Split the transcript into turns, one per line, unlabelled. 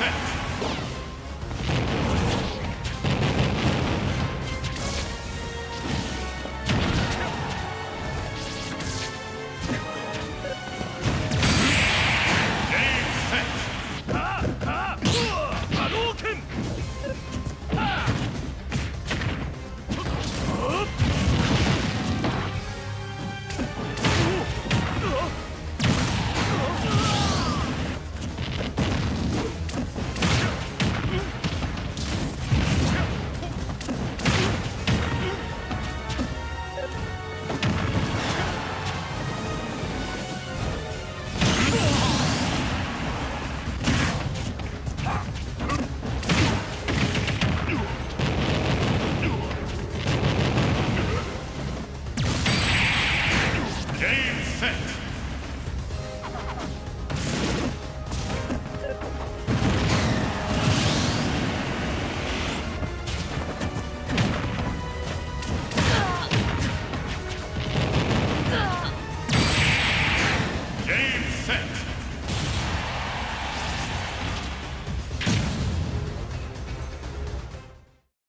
set.
Yeah.